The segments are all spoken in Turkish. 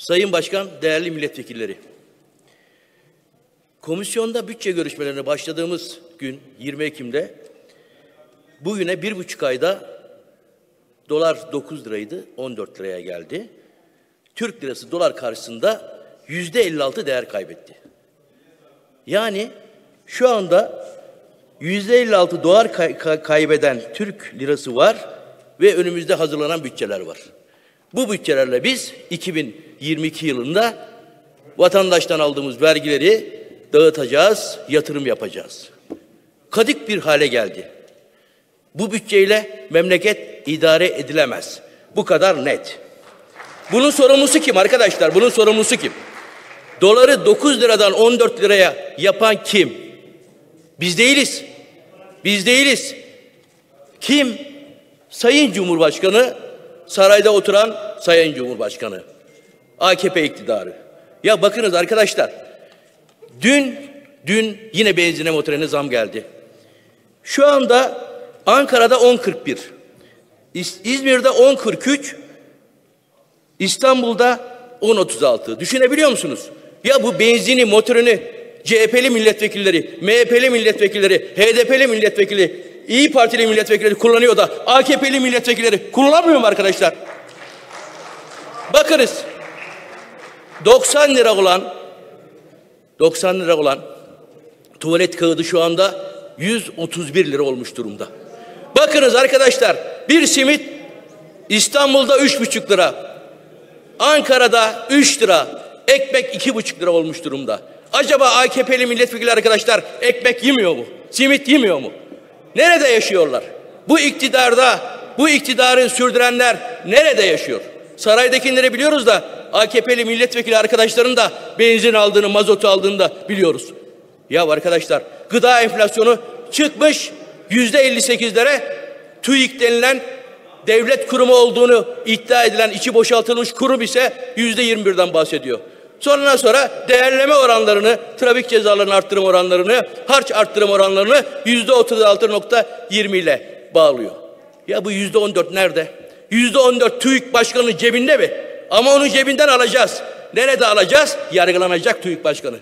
Sayın Başkan, değerli milletvekilleri. Komisyonda bütçe görüşmelerine başladığımız gün 20 Ekim'de bugüne bir buçuk ayda dolar 9 liraydı, 14 liraya geldi. Türk lirası dolar karşısında yüzde 56 değer kaybetti. Yani şu anda yüzde 56 dolar kay- kay- kaybeden Türk lirası var ve önümüzde hazırlanan bütçeler var. Bu bütçelerle biz 2022 yılında vatandaştan aldığımız vergileri dağıtacağız, yatırım yapacağız. Kadık bir hale geldi. Bu bütçeyle memleket idare edilemez. Bu kadar net. Bunun sorumlusu kim arkadaşlar? Bunun sorumlusu kim? Doları 9 liradan 14 liraya yapan kim? Biz değiliz. Biz değiliz. Kim? Sayın Cumhurbaşkanı, sarayda oturan Sayın Cumhurbaşkanı. AKP iktidarı. Ya bakınız arkadaşlar. Dün dün yine benzine motorine zam geldi. Şu anda Ankara'da 10.41. İz- İzmir'de 10.43. İstanbul'da 10.36. Düşünebiliyor musunuz? Ya bu benzini, motorunu CHP'li milletvekilleri, MHP'li milletvekilleri, HDP'li milletvekili, İyi Partili milletvekilleri kullanıyor da AKP'li milletvekilleri kullanmıyor mu arkadaşlar? Bakınız. 90 lira olan 90 lira olan tuvalet kağıdı şu anda 131 lira olmuş durumda. Bakınız arkadaşlar bir simit İstanbul'da üç buçuk lira. Ankara'da 3 lira. Ekmek iki buçuk lira olmuş durumda. Acaba AKP'li milletvekili arkadaşlar ekmek yemiyor mu? Simit yemiyor mu? Nerede yaşıyorlar? Bu iktidarda, bu iktidarı sürdürenler nerede yaşıyor? Saraydakileri biliyoruz da AKP'li milletvekili arkadaşların da benzin aldığını, mazotu aldığını da biliyoruz. Ya arkadaşlar gıda enflasyonu çıkmış yüzde 58'lere TÜİK denilen devlet kurumu olduğunu iddia edilen içi boşaltılmış kurum ise yüzde 21'den bahsediyor. Sonra sonra değerleme oranlarını, trafik cezalarının arttırım oranlarını, harç arttırım oranlarını yüzde 36.20 ile bağlıyor. Ya bu yüzde 14 nerede? Yüzde 14 TÜİK başkanının cebinde mi? Ama onu cebinden alacağız. Nerede alacağız? Yargılanacak TÜİK başkanı.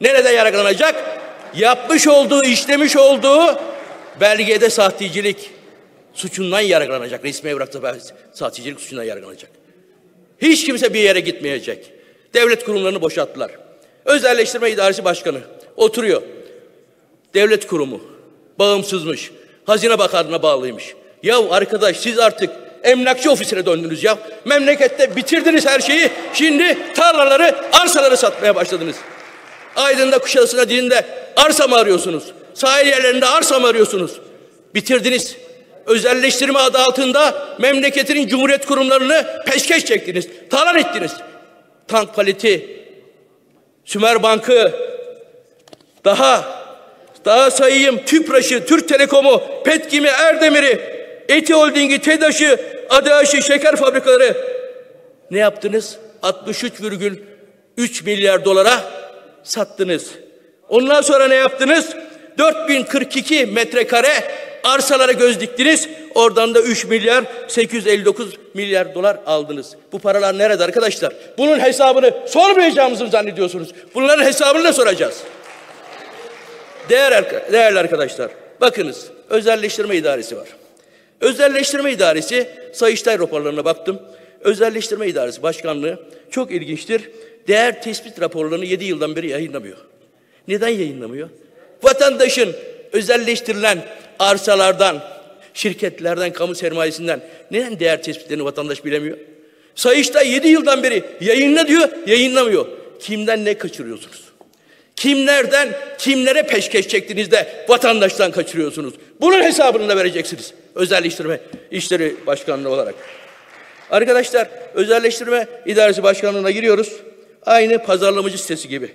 Nerede yargılanacak? Yapmış olduğu, işlemiş olduğu belgede sahtecilik suçundan yargılanacak. Resmi evrakta sahtecilik suçundan yargılanacak. Hiç kimse bir yere gitmeyecek. Devlet kurumlarını boşalttılar. Özelleştirme İdaresi Başkanı oturuyor. Devlet kurumu bağımsızmış. Hazine Bakanlığı'na bağlıymış. Ya arkadaş siz artık emlakçı ofisine döndünüz ya. Memlekette bitirdiniz her şeyi. Şimdi tarlaları, arsaları satmaya başladınız. Aydın'da, Kuşadası'na, dilinde arsa mı arıyorsunuz? Sahil yerlerinde arsa mı arıyorsunuz? Bitirdiniz. Özelleştirme adı altında memleketinin cumhuriyet kurumlarını peşkeş çektiniz. Talan ettiniz. Tank paleti, Sümer Bankı, daha daha sayayım Tüpraş'ı, Türk Telekom'u, Petkim'i, Erdemir'i, Eti Holding'i, TEDAŞ'ı, Adaş'ı, şeker fabrikaları ne yaptınız? 63,3 milyar dolara sattınız. Ondan sonra ne yaptınız? 4042 metrekare arsalara göz diktiniz. Oradan da 3 milyar 859 milyar dolar aldınız. Bu paralar nerede arkadaşlar? Bunun hesabını sormayacağımızı mı zannediyorsunuz? Bunların hesabını da soracağız. Değer, değerli arkadaşlar, bakınız özelleştirme idaresi var. Özelleştirme idaresi Sayıştay raporlarına baktım. Özelleştirme idaresi başkanlığı çok ilginçtir. Değer tespit raporlarını 7 yıldan beri yayınlamıyor. Neden yayınlamıyor? Vatandaşın özelleştirilen arsalardan, şirketlerden, kamu sermayesinden neden değer tespitlerini vatandaş bilemiyor? Sayıştay 7 yıldan beri yayınla diyor, yayınlamıyor. Kimden ne kaçırıyorsunuz? Kimlerden kimlere peşkeş çektiniz de vatandaştan kaçırıyorsunuz? Bunun hesabını da vereceksiniz. Özelleştirme işleri başkanlığı olarak. Arkadaşlar özelleştirme idaresi başkanlığına giriyoruz. Aynı pazarlamacı sitesi gibi.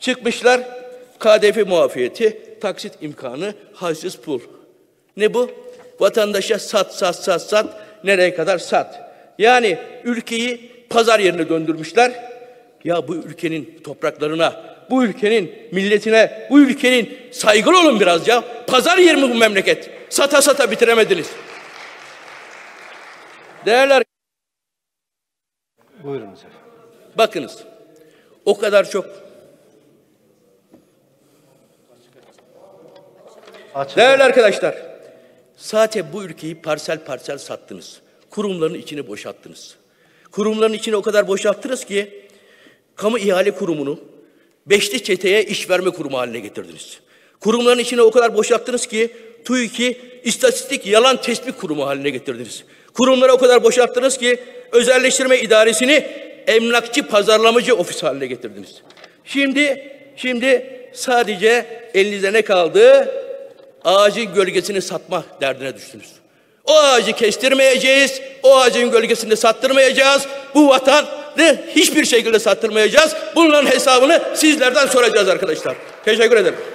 Çıkmışlar KDV muafiyeti, taksit imkanı, haciz pul. Ne bu? Vatandaşa sat sat sat sat nereye kadar sat. Yani ülkeyi pazar yerine döndürmüşler. Ya bu ülkenin topraklarına, bu ülkenin milletine, bu ülkenin saygılı olun biraz ya. Pazar yeri mi bu memleket? Sata sata bitiremediniz. Değerler Buyurunuz efendim. Bakınız. O kadar çok Açık. Değerli arkadaşlar, zaten bu ülkeyi parsel parsel sattınız. Kurumların içini boşalttınız. Kurumların içini o kadar boşalttınız ki kamu ihale kurumunu beşli çeteye iş verme kurumu haline getirdiniz. Kurumların içine o kadar boşalttınız ki TÜİK'i istatistik yalan tespit kurumu haline getirdiniz. Kurumları o kadar boşalttınız ki özelleştirme idaresini emlakçı pazarlamacı ofis haline getirdiniz. Şimdi şimdi sadece elinizde ne kaldı? Ağacın gölgesini satma derdine düştünüz. O ağacı kestirmeyeceğiz, o ağacın gölgesini sattırmayacağız. Bu vatanı hiçbir şekilde sattırmayacağız. Bunların hesabını sizlerden soracağız arkadaşlar. Teşekkür ederim.